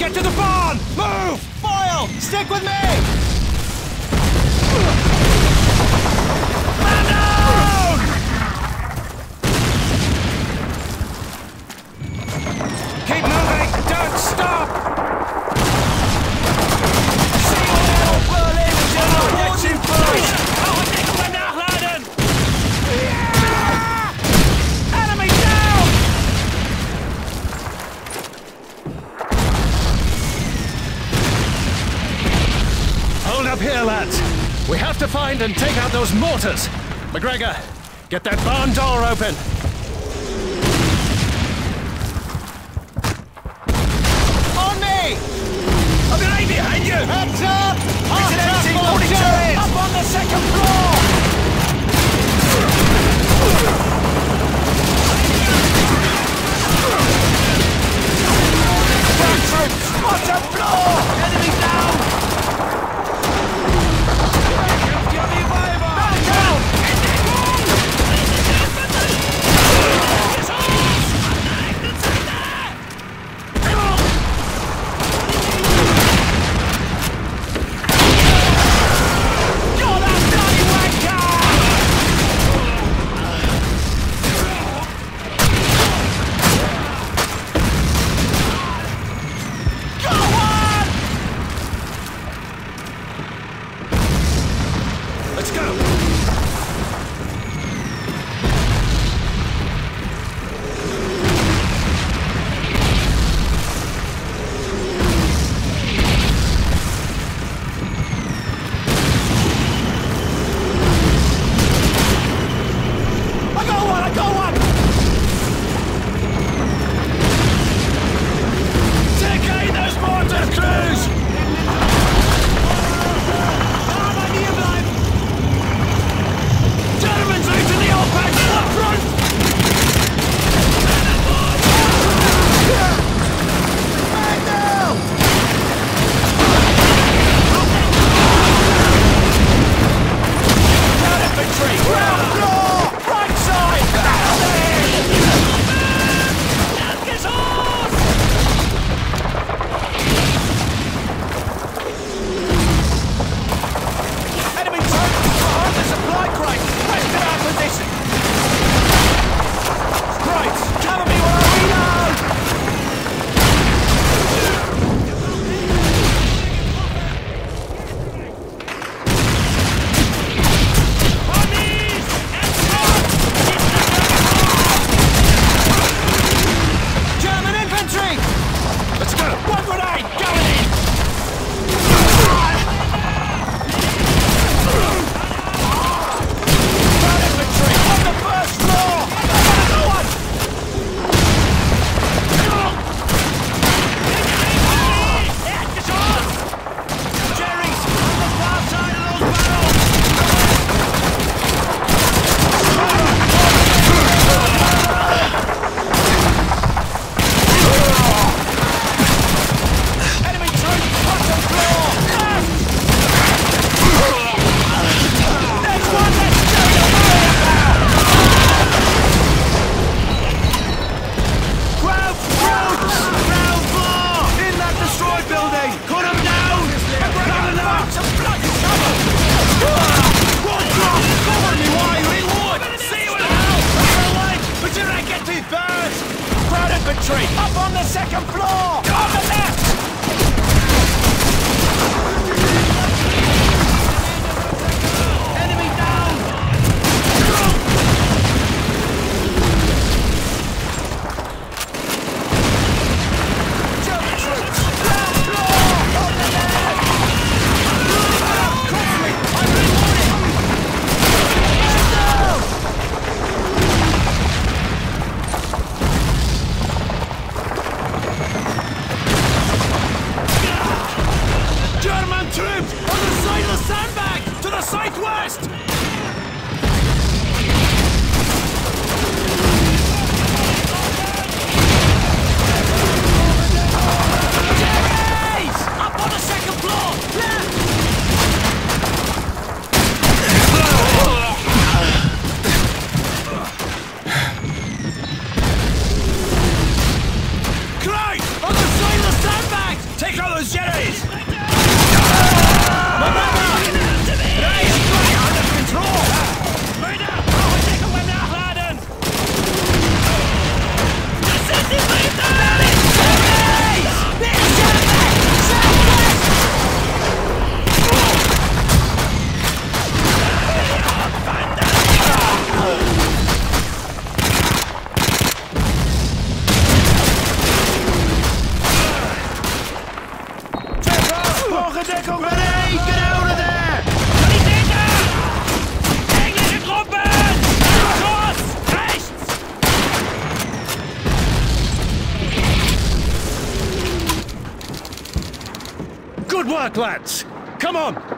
Get to the barn! Move! Foil! Stick with me! Keep moving! Don't stop! to find and take out those mortars. MacGregor, get that barn door open.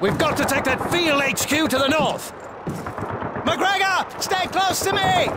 We've got to take that field HQ to the north! MacGregor, stay close to me!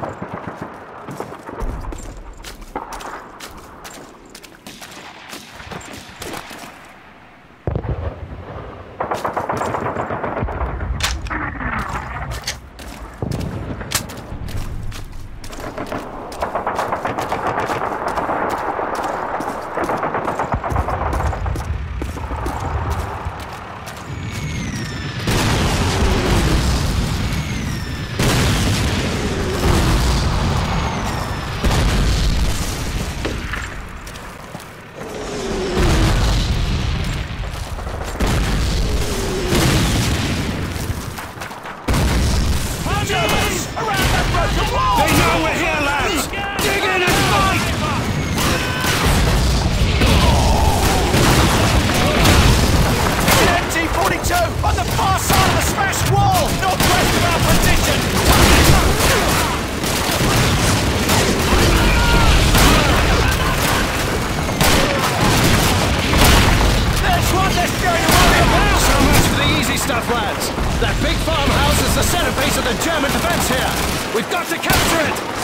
So much for the easy stuff, lads. That big farmhouse is the centerpiece of the German defense here. We've got to capture it!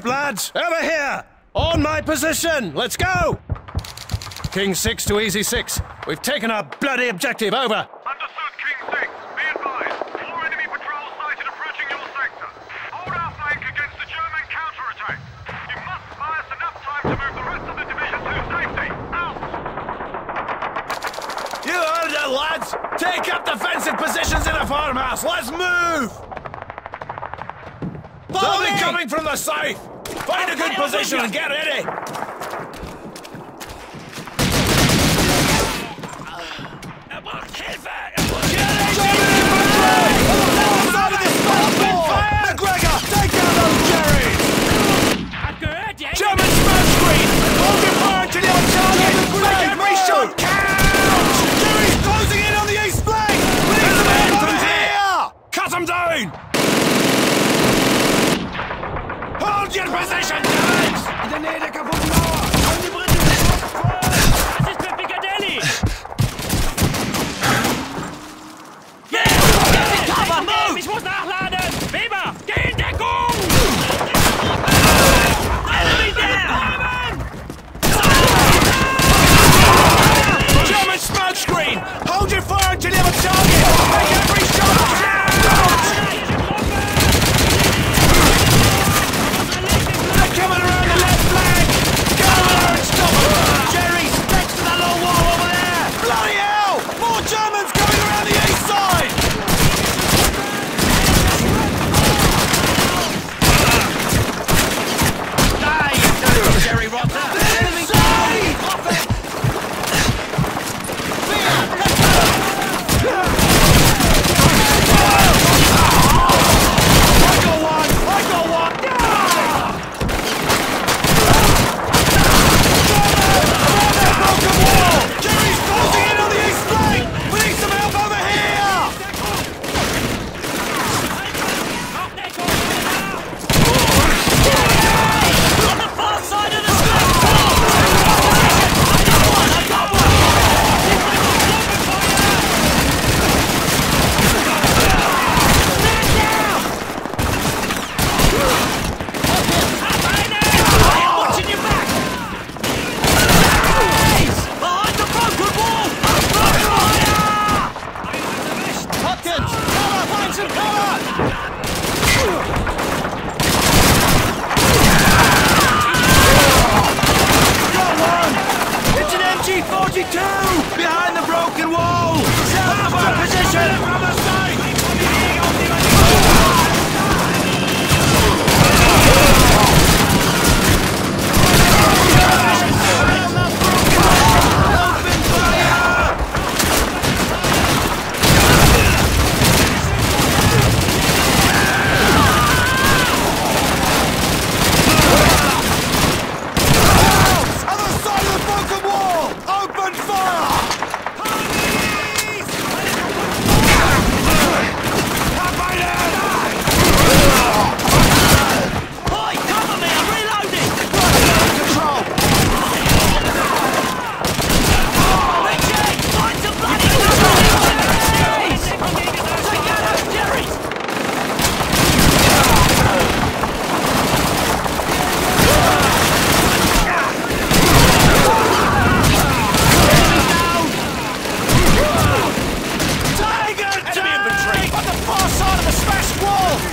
Regroup, lads! Over here! On my position! Let's go! King 6 to Easy 6. We've taken our bloody objective. Over! Understood, King 6. Be advised. Four enemy patrols sighted approaching your sector. Hold our flank against the German counterattack. You must buy us enough time to move the rest of the division to safety. Out! You heard it, lads! Take up defensive positions in the farmhouse! Let's move! Follow me! coming from the south! Find a good position and get ready! Down! Hold your position, Germans! In der Nähe der kaputten Mauer! Haben die Briten Das ist für Piccadilly! Cover, move!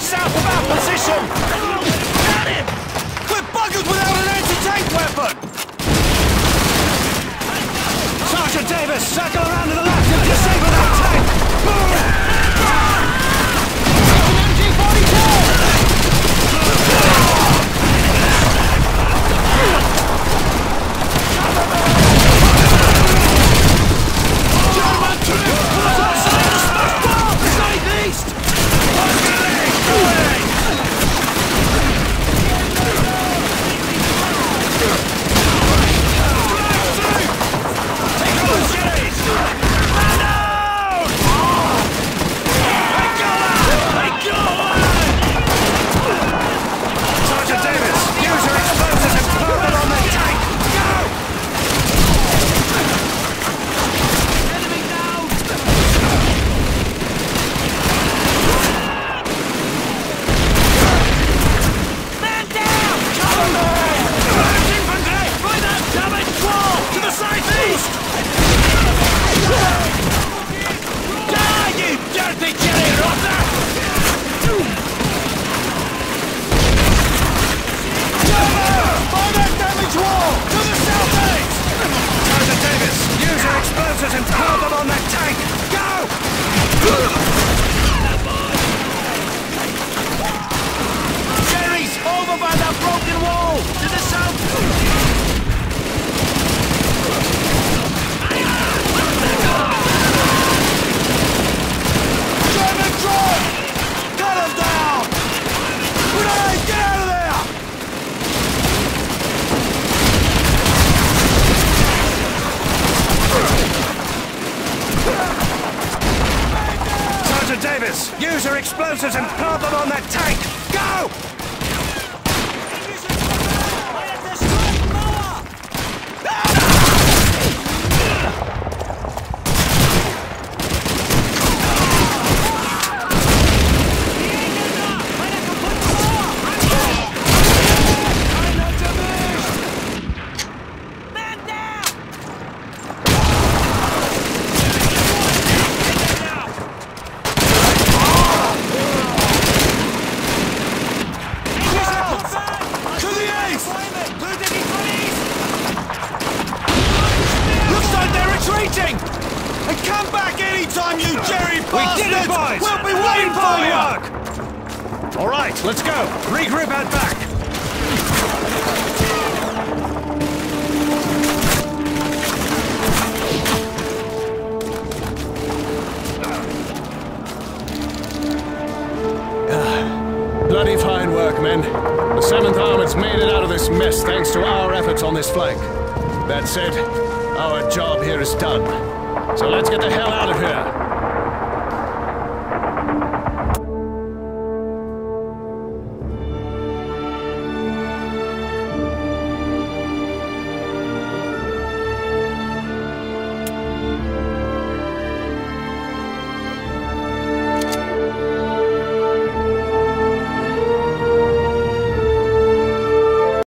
South of our position! Got him! We're buggered without an anti-tank weapon! Sergeant Davis, circle around to the on that tank! Go! Jerry's over by the explosives and plant them on that tank! Go! The 7th Armored's made it out of this mess thanks to our efforts on this flank. That said, our job here is done. So let's get the hell out of